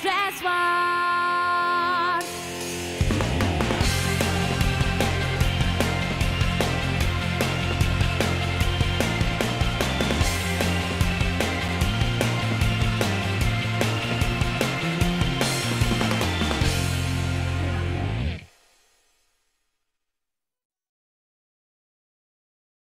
dress well.